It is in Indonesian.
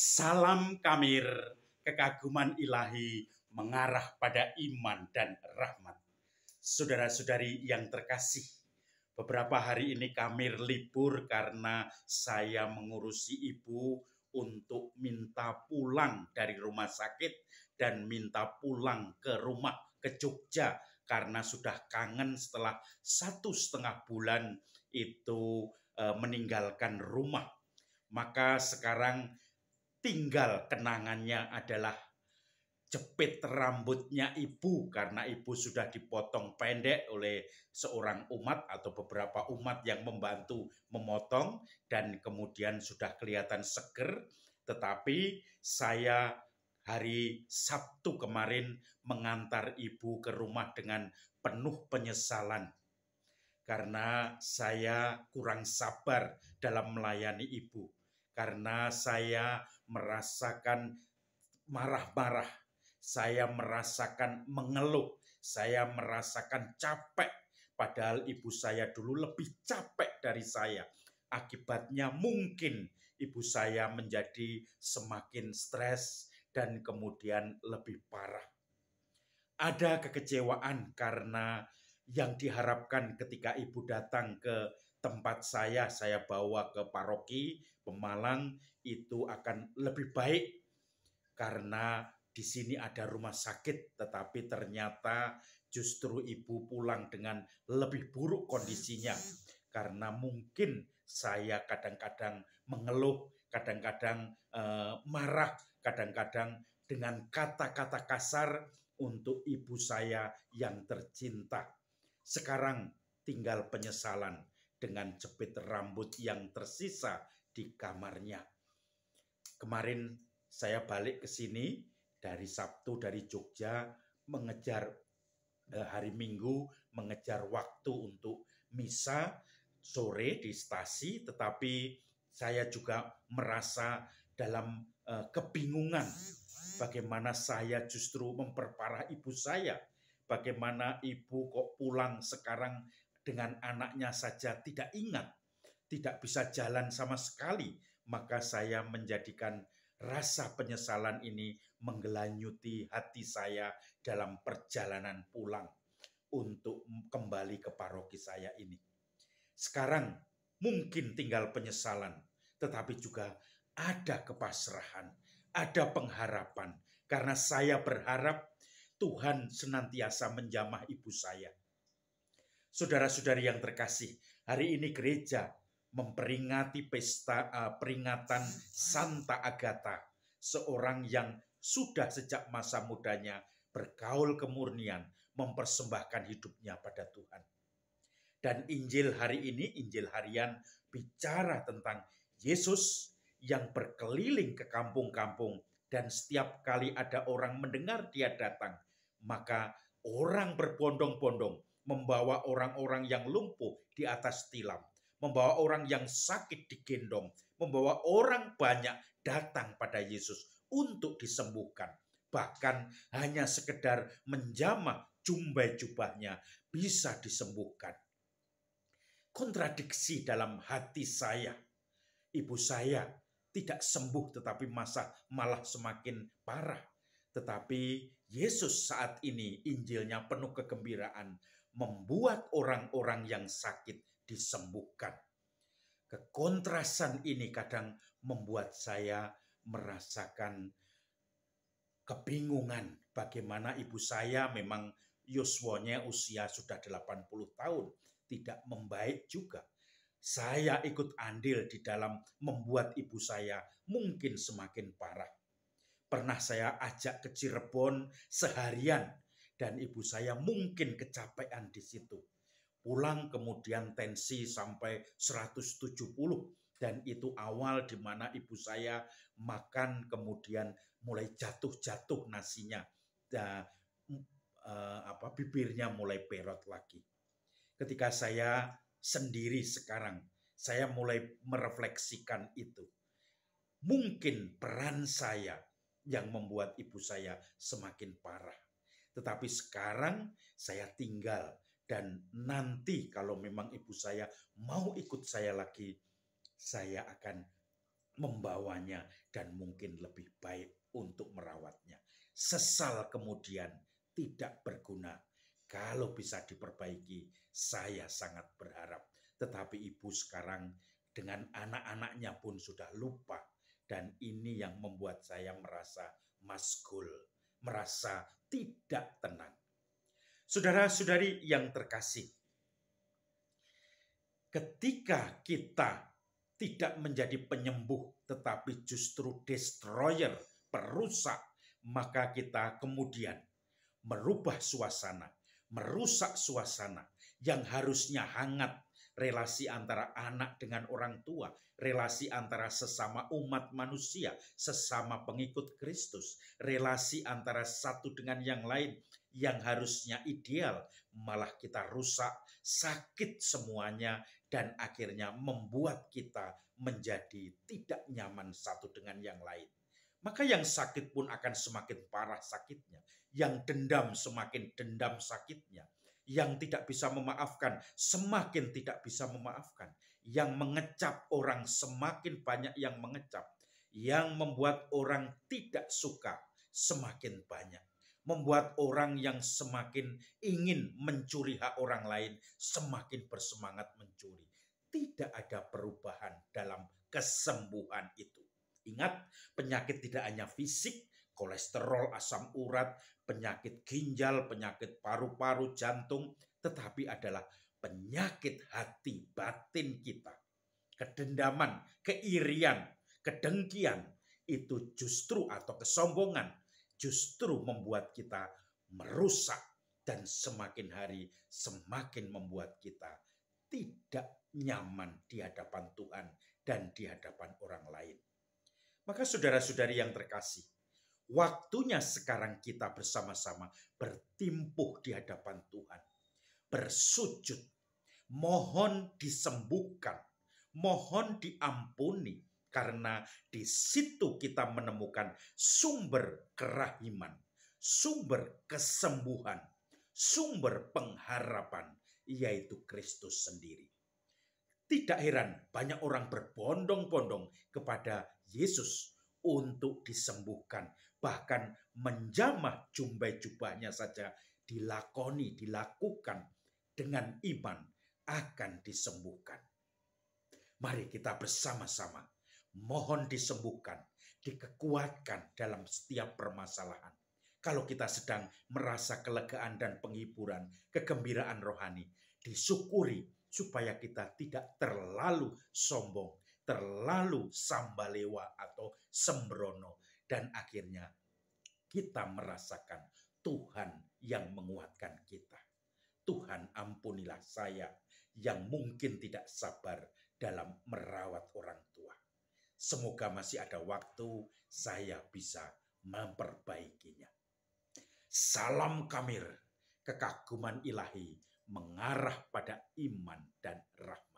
Salam Kamir, kekaguman ilahi mengarah pada iman dan rahmat. Saudara-saudari yang terkasih, beberapa hari ini Kamir libur karena saya mengurusi ibu untuk minta pulang dari rumah sakit dan minta pulang ke rumah ke Jogja karena sudah kangen setelah satu setengah bulan itu eh, meninggalkan rumah. Maka sekarang tinggal kenangannya adalah jepit rambutnya ibu karena ibu sudah dipotong pendek oleh seorang umat atau beberapa umat yang membantu memotong dan kemudian sudah kelihatan seger. Tetapi saya hari Sabtu kemarin mengantar ibu ke rumah dengan penuh penyesalan. Karena saya kurang sabar dalam melayani ibu. Karena saya merasakan marah-marah, saya merasakan mengeluh, saya merasakan capek. Padahal ibu saya dulu lebih capek dari saya. Akibatnya mungkin ibu saya menjadi semakin stres dan kemudian lebih parah. Ada kekecewaan karena yang diharapkan ketika ibu datang ke tempat saya, saya bawa ke paroki Pemalang itu akan lebih baik karena di sini ada rumah sakit, tetapi ternyata justru ibu pulang dengan lebih buruk kondisinya karena mungkin saya kadang-kadang mengeluh, kadang-kadang eh, marah, kadang-kadang dengan kata-kata kasar untuk ibu saya yang tercinta. Sekarang tinggal penyesalan dengan jepit rambut yang tersisa di kamarnya. Kemarin saya balik ke sini dari Sabtu dari Jogja mengejar eh, hari Minggu mengejar waktu untuk misa sore di stasi tetapi saya juga merasa dalam eh, kebingungan bagaimana saya justru memperparah ibu saya bagaimana ibu kok pulang sekarang dengan anaknya saja tidak ingat tidak bisa jalan sama sekali, maka saya menjadikan rasa penyesalan ini menggelanyuti hati saya dalam perjalanan pulang untuk kembali ke paroki saya ini. Sekarang mungkin tinggal penyesalan, tetapi juga ada kepasrahan, ada pengharapan, karena saya berharap Tuhan senantiasa menjamah ibu saya. Saudara-saudari yang terkasih, hari ini gereja memperingati pesta uh, peringatan Santa Agatha, seorang yang sudah sejak masa mudanya bergaul kemurnian, mempersembahkan hidupnya pada Tuhan. Dan Injil hari ini, Injil harian bicara tentang Yesus yang berkeliling ke kampung-kampung dan setiap kali ada orang mendengar dia datang, maka orang berbondong-bondong membawa orang-orang yang lumpuh di atas tilam membawa orang yang sakit digendong, membawa orang banyak datang pada Yesus untuk disembuhkan. Bahkan hanya sekedar menjamah jumbai jubahnya bisa disembuhkan. Kontradiksi dalam hati saya. Ibu saya tidak sembuh tetapi masa malah semakin parah. Tetapi Yesus saat ini Injilnya penuh kegembiraan membuat orang-orang yang sakit disembuhkan. Kekontrasan ini kadang membuat saya merasakan kebingungan bagaimana ibu saya memang yuswonya usia sudah 80 tahun, tidak membaik juga. Saya ikut andil di dalam membuat ibu saya mungkin semakin parah. Pernah saya ajak ke Cirebon seharian dan ibu saya mungkin kecapean di situ pulang kemudian tensi sampai 170 dan itu awal di mana ibu saya makan kemudian mulai jatuh-jatuh nasinya dan uh, apa bibirnya mulai perot lagi. Ketika saya sendiri sekarang saya mulai merefleksikan itu. Mungkin peran saya yang membuat ibu saya semakin parah. Tetapi sekarang saya tinggal dan nanti kalau memang ibu saya mau ikut saya lagi, saya akan membawanya dan mungkin lebih baik untuk merawatnya. Sesal kemudian tidak berguna. Kalau bisa diperbaiki, saya sangat berharap. Tetapi ibu sekarang dengan anak-anaknya pun sudah lupa. Dan ini yang membuat saya merasa maskul, merasa tidak tenang. Saudara-saudari yang terkasih, ketika kita tidak menjadi penyembuh, tetapi justru destroyer, perusak, maka kita kemudian merubah suasana, merusak suasana yang harusnya hangat, relasi antara anak dengan orang tua, relasi antara sesama umat manusia, sesama pengikut Kristus, relasi antara satu dengan yang lain yang harusnya ideal, malah kita rusak, sakit semuanya, dan akhirnya membuat kita menjadi tidak nyaman satu dengan yang lain. Maka yang sakit pun akan semakin parah sakitnya, yang dendam semakin dendam sakitnya, yang tidak bisa memaafkan semakin tidak bisa memaafkan, yang mengecap orang semakin banyak yang mengecap, yang membuat orang tidak suka semakin banyak membuat orang yang semakin ingin mencuri hak orang lain semakin bersemangat mencuri. Tidak ada perubahan dalam kesembuhan itu. Ingat, penyakit tidak hanya fisik, kolesterol, asam urat, penyakit ginjal, penyakit paru-paru, jantung, tetapi adalah penyakit hati batin kita. Kedendaman, keirian, kedengkian, itu justru atau kesombongan justru membuat kita merusak dan semakin hari semakin membuat kita tidak nyaman di hadapan Tuhan dan di hadapan orang lain. Maka saudara-saudari yang terkasih, waktunya sekarang kita bersama-sama bertimpuh di hadapan Tuhan. Bersujud, mohon disembuhkan, mohon diampuni, karena di situ kita menemukan sumber kerahiman, sumber kesembuhan, sumber pengharapan, yaitu Kristus sendiri. Tidak heran banyak orang berbondong-bondong kepada Yesus untuk disembuhkan. Bahkan menjamah jumbai jubahnya saja dilakoni, dilakukan dengan iman akan disembuhkan. Mari kita bersama-sama mohon disembuhkan, dikekuatkan dalam setiap permasalahan. Kalau kita sedang merasa kelegaan dan penghiburan, kegembiraan rohani, disyukuri supaya kita tidak terlalu sombong, terlalu sambalewa atau sembrono, dan akhirnya kita merasakan Tuhan yang menguatkan kita. Tuhan ampunilah saya yang mungkin tidak sabar dalam merawat orang tua. Semoga masih ada waktu saya bisa memperbaikinya. Salam kamir, kekaguman ilahi mengarah pada iman dan rahmat.